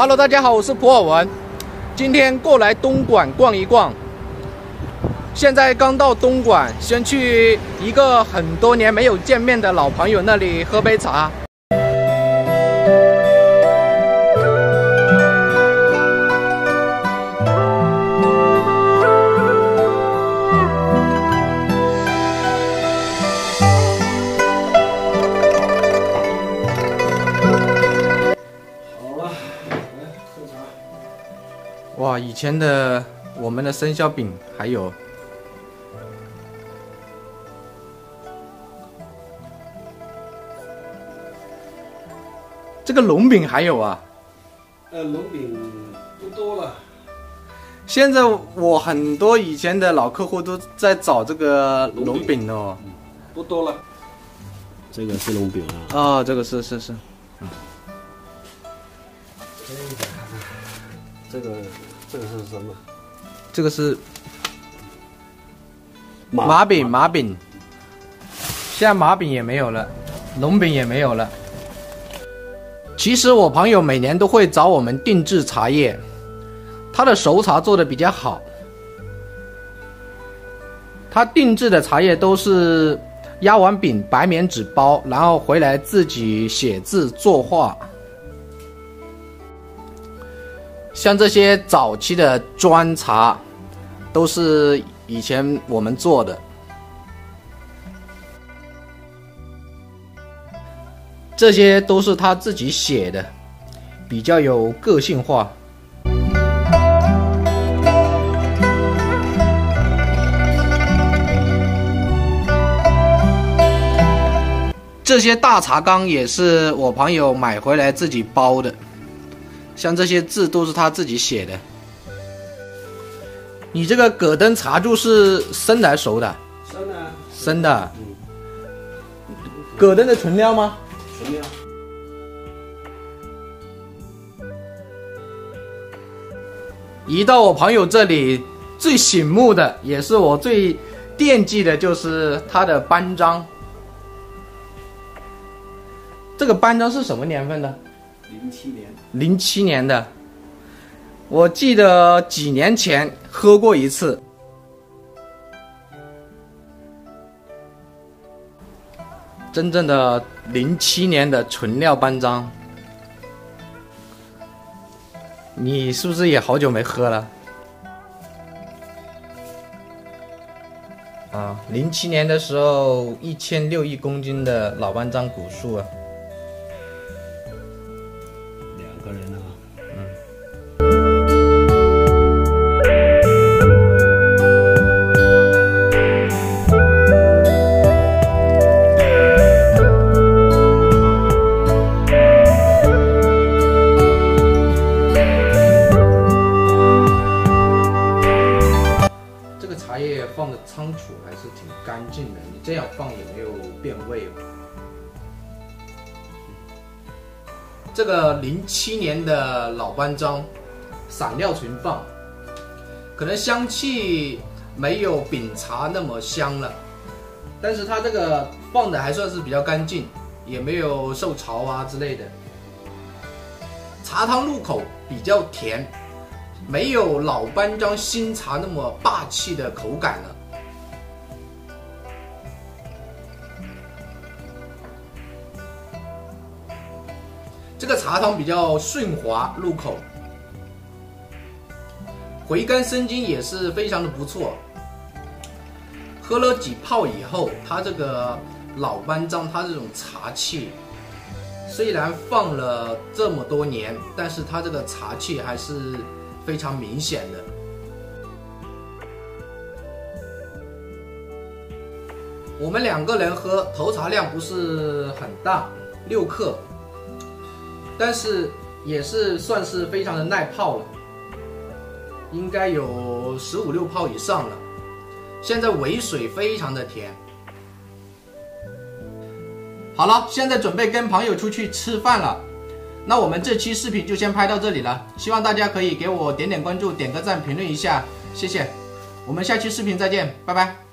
Hello，大家好，我是普尔文，今天过来东莞逛一逛。现在刚到东莞，先去一个很多年没有见面的老朋友那里喝杯茶。哇，以前的我们的生肖饼还有，这个龙饼还有啊。呃，龙饼不多了。现在我很多以前的老客户都在找这个龙饼哦。不多了。这个是龙饼啊。啊，这个是是是。嗯。这个。这个是什么？这个是麻饼，麻饼。现在麻饼也没有了，龙饼也没有了。其实我朋友每年都会找我们定制茶叶，他的熟茶做的比较好。他定制的茶叶都是压完饼，白棉纸包，然后回来自己写字作画。像这些早期的砖茶，都是以前我们做的。这些都是他自己写的，比较有个性化。这些大茶缸也是我朋友买回来自己包的。像这些字都是他自己写的。你这个葛登茶柱是生的还是熟的？生的。生的。嗯。葛登的纯料吗？纯料。移到我朋友这里，最醒目的，也是我最惦记的，就是他的班章。这个班章是什么年份的？零七年，零七年的，我记得几年前喝过一次。真正的零七年的纯料班章，你是不是也好久没喝了？啊，零七年的时候，一千六一公斤的老班章古树啊。还是挺干净的，你这样放也没有变味。这个零七年的老班章，散料存放，可能香气没有饼茶那么香了，但是它这个放的还算是比较干净，也没有受潮啊之类的。茶汤入口比较甜。没有老班章新茶那么霸气的口感了。个茶汤比较顺滑入口，回甘生津也是非常的不错。喝了几泡以后，它这个老班章它这种茶气，虽然放了这么多年，但是它这个茶气还是。非常明显的，我们两个人喝投茶量不是很大，六克，但是也是算是非常的耐泡了，应该有十五六泡以上了。现在尾水非常的甜。好了，现在准备跟朋友出去吃饭了。那我们这期视频就先拍到这里了，希望大家可以给我点点关注，点个赞，评论一下，谢谢。我们下期视频再见，拜拜。